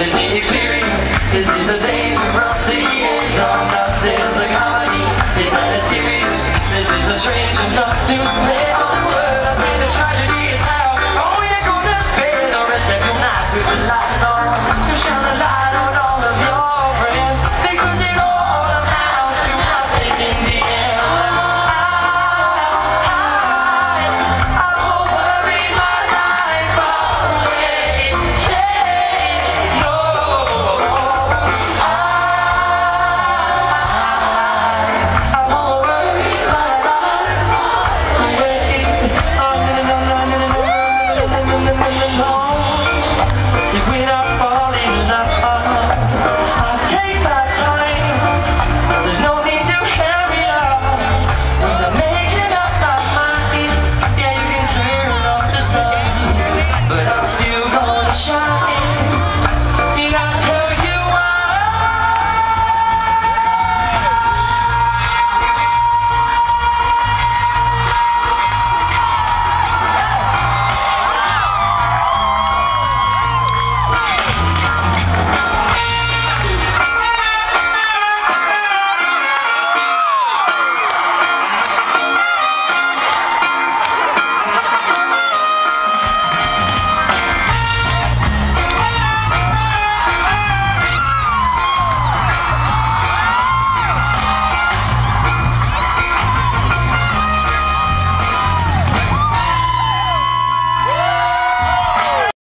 is the.